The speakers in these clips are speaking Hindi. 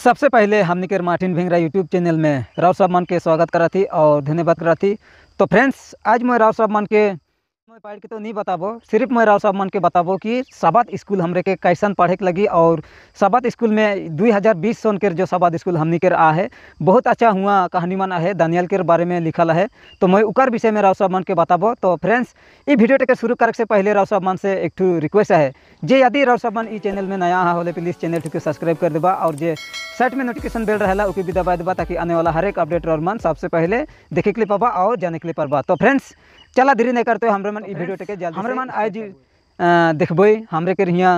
सबसे पहले हमने के मार्टिन भिंगरा यूट्यूब चैनल में राव साहब मान के स्वागत करा थी और धन्यवाद करा थी तो फ्रेंड्स आज मैं राव साहब मान के मैं पढ़ के तो नहीं बताबो, सिर्फ़ मैं राव साहब मान के बताबो कि साबात स्कूल हमरे के कैसन पढ़े के लगी और साबात स्कूल में 2020 सन के जो साबात स्कूल हमने के आ है, बहुत अच्छा हुआ कहानी मन है, दानियल के बारे में लिखल है। तो मैं उकर विषय में राव साहब मान के बताबो। तो फ्रेंड्स ये वीडियो के शुरू करे से पहले राव साहब मान से एक रिक्वेस्ट है, जे यदि राव साहब मान ई चैनल में नया होले, प्लीज़ चैनल के सब्सक्राइब कर देबा और जे साइड में नोटिफिकेशन बेल रहेला उके भी दबा देबा, ताकि आने वाला हर एक अपडेट और मन सबसे पहले देखे के लिए पाबा और जाने के लिए पाबा तो फ्रेंड्स चला देरी नहीं करते हमरे मन वीडियो टेके जल्दी हमरे मन आज देखबे हमरे के हियाँ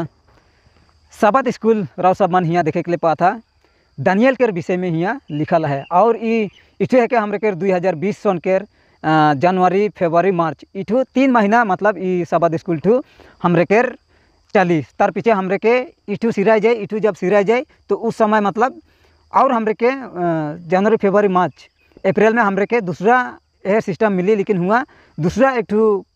साबात स्कूल राव साहब मन हियाँ देखे के लिए पा था। दानियल के विषय में हियाँ लिखल है। और ई इठू है के हमरे के दुई हज़ार बीस सन के जनवरी फरवरी मार्च इठू तीन महीना मतलब ई साबात स्कूल ठू हमरे के चालीस। तार पीछे हमरे के इठू सिराय जाए इठू जब सिराय जाए तो उस समय मतलब और हमरे के जनवरी फरवरी मार्च अप्रैल में हमरे के दूसरा यह सिस्टम मिली, लेकिन हुआ दूसरा एक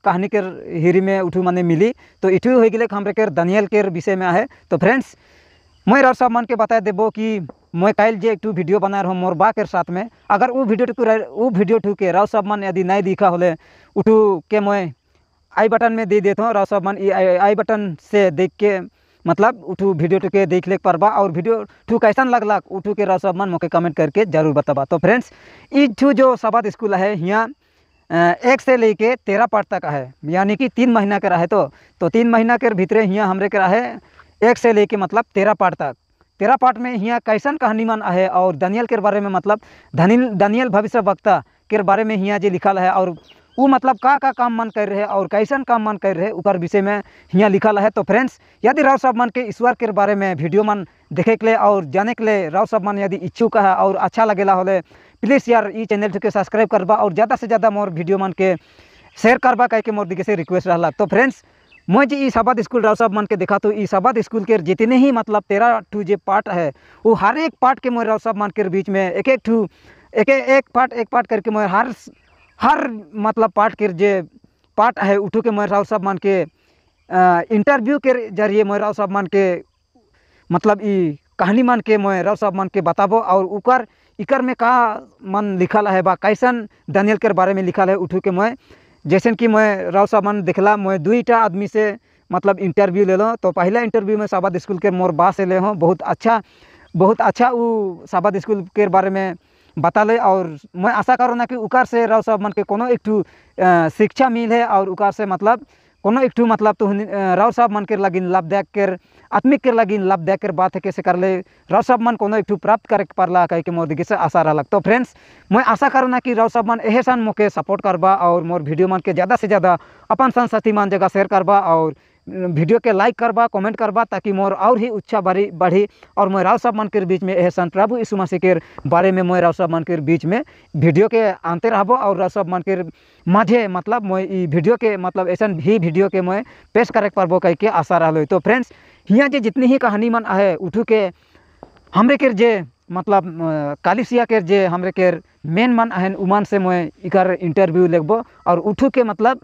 कहानी के हिरी में उठू माने मिली। तो इठू हो गए हमरे के दानियल के विषय में है तो फ्रेंड्स, मैं राव साहब मान के बता देबो कि मैं कल जे एक वीडियो बना रहा हूँ मोर बा के साथ में। अगर वो वीडियो टू वो वीडियो टू के राव साहब मान यदि नहीं दिखा होले, उठू के मैं आई बटन में दे देता हूँ राव साहब मान आई बटन से देख के मतलब उठू वीडियो टू के देख ले पारबा और वीडियो ठू कैसन लगला उठू के राव साहब मन मोके कमेंट करके ज़रूर बताबा। तो फ्रेंड्स ठू जो साबाद स्कूल है यहाँ एक से लेके तेरह पार्ट तक है। यानी कि तीन महीना के रहे तो तो तीन महीना के भीतरे यहाँ हमरे के रहे एक से लेके मतलब तेरह पार्ट तक। तेरह पार्ट में यहाँ कैसन कहानी मन है और दानियल के बारे में मतलब धनिल दानियल भविष्य वक्ता के बारे में यहाँ जो लिखल है और वो मतलब का का काम मन कर रहे और कैसन काम मन कर रहे उकर विषय में यहाँ लिखल है। तो फ्रेंड्स यदि राव साहब मन के ईश्वर के बारे में वीडियो मन देखे के लिए और जाने के लिए राव साहब मन यदि इच्छुक है और अच्छा लगेला होले प्लीज़ यार ई चैनल के सब्सक्राइब करबा और ज़्यादा से ज़्यादा मोर वीडियो मन के शेयर करबा कह के मोर दिखे से रिक्वेस्ट रहा तो फ्रेंड्स मैं जी साबाद स्कूल राव साहब मन के देखा तो ई स्कूल के जितने ही मतलब तेरह टू जो पार्ट है, वो हर एक पार्ट के मोर राव साहब मन के बीच में एक एक टू एक एक पार्ट एक पार्ट करके मैं हर हर मतलब पार्ट के जे पार्ट है, उठू के मैं राव साहब मान के इंटरव्यू के ज़रिए मैं राव साहब मान के मतलब ई कहानी मान के मैं राव साहब मान के बताबो और उकर, इकर में का मन लिखल है बा? कैसन दानियल के बारे में लिखल है? उठू के मैं जैसे कि मैं राव साहब मन देखला मैं दुईटा आदमी से मतलब इंटरव्यू ले लो तो पहला इंटरव्यू में साबाद स्कूल के मोर बा से ले हूँ, बहुत अच्छा बहुत अच्छा वो साबाद स्कूल के बारे में बता ले और मैं आशा करूँ ना कि उकार से राव साहब मन के कोनो एक ठू शिक्षा मिल है और उकार से मतलब कोनो एक ठू मतलब तो राव साहब मन के लगिन लाभदायक कर, आत्मिक के लगिन लाभदायक कर बात है कैसे कर ले राव साहब मन कोनो एक ठू प्राप्त करे पारला कह के मोर दिखे से आशा रहा तो फ्रेंड्स मैं आशा करूँ ना कि राव साहब मन एहे सन मोके सपोर्ट करबा और मोर वीडियो मन के ज़्यादा से ज़्यादा अपन संसाथी मान जगह शेयर करबा और वीडियो के लाइक करबा, कमेंट करबा ताकि मोर और ही उत्साह बढ़ी बढ़ी और मैं राव साहब मन के बीच में एहसान प्रभु यीशु मसीह के बारे में मैं राव साहब मन के बीच में वीडियो के आनते रहबो और राव साहब मन के माझे मतलब मैं वीडियो के मतलब ऐसा ही वीडियो के मैं पेश करे पारबो कह के आशा रहा तो फ्रेंड्स, हियाँ जे जितनी ही कहानी मन है उठू के हमरे के जे मतलब कालिसिया के जे हमरे के मेन मन है उमान से मैं इकर इंटरव्यू लेबो और उठू के मतलब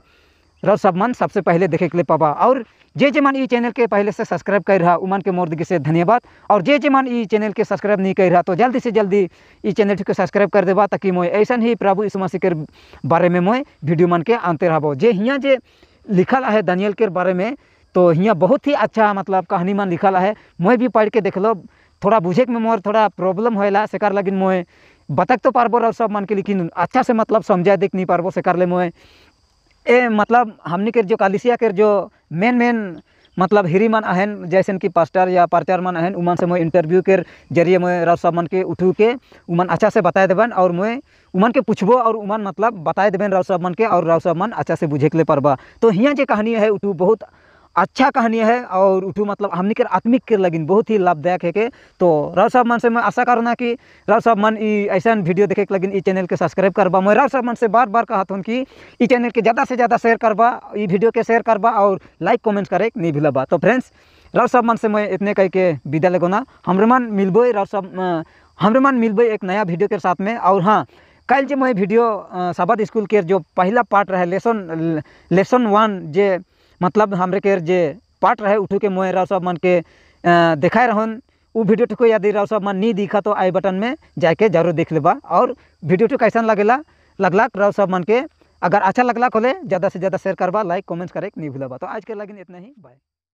राव साहब मन सबसे पहले देखे के लिए पाबा। और जे जे मन चैनल के पहले से सब्सक्राइब कर रहा, उमान के मोर दिखे से धन्यवाद। और जे जे मन चैनल के सब्सक्राइब नहीं कर रहा तो जल्दी से जल्दी ई चैनल के सब्सक्राइब कर देबा, ताकि मैं ऐसा ही प्रभु यीशु मसीह के बारे में मैं वीडियो मन के आनते रहबो। जे हियाँ जे लिखल है दानियल के बारे में तो हियाँ बहुत ही अच्छा मतलब कहानी मन लिखल है मैं भी पढ़ के देख लो थोड़ा बुझे में मोर थोड़ा प्रॉब्लम होला सेकार लगिन मैं बतक तो पारबो रह सब मन के लेकिन अच्छा से मतलब समझा देख नहीं पारबो, सेकार ले मैं ए मतलब हमने के जो कालिसिया के जो मेन मेन मतलब हिरी मन आहन जैसे कि पास्टर या प्रचार मन आहन उमन से मैं इंटरव्यू के ज़रिए मैं रव साहब मन के उठू के उमन अच्छा से बताए देवन और मैं उमन के पूछबो और उमन मतलब बताए देवन रव साहब मन के और रव साहब मन अच्छा से बुझे के लिए पड़बा तो हियाँ जो कहानी है उठू बहुत अच्छा कहानी है और उठू मतलब हमने के आत्मिक के लगिन बहुत ही लाभदायक है के। तो राव साहब मन से मैं आशा करूँ ना कि राव साहब मन ऐसा वीडियो देखे के लगिन चैनल के सब्सक्राइब करबा। मैं राव साहब मन से बार बार कहा हूँ कि ई चैनल के ज़्यादा से ज़्यादा शेयर करबा वीडियो के शेयर करबा और लाइक कमेंट करे नहीं भूलबा। तो फ्रेंड्स राव साहब मन से मैं इतने कह के विदा लगोना हमरे मन मिलबो राव साहब हमरे मन मिलबो एक नया वीडियो के साथ में और हाँ कल जो मैं वीडियो साबाद स्कूल के जो पहला पार्ट रहे लेसन लेसन वन जे मतलब हमरे के जे पार्ट रहे, उठू के मोए राव साहब मन के देखा रहन। उ वीडियो को यदि राव सब मन नहीं दिखा तो आई बटन में जाके ज़रूर देख लेबा। और वीडियो टू कैसा लगेला लगला राव सब मन के, अगर अच्छा लगला खोले ज़्यादा से ज़्यादा शेयर करबा लाइक कमेंट्स करे, नहीं भूलबा। तो आज के लगे इतना ही। बाय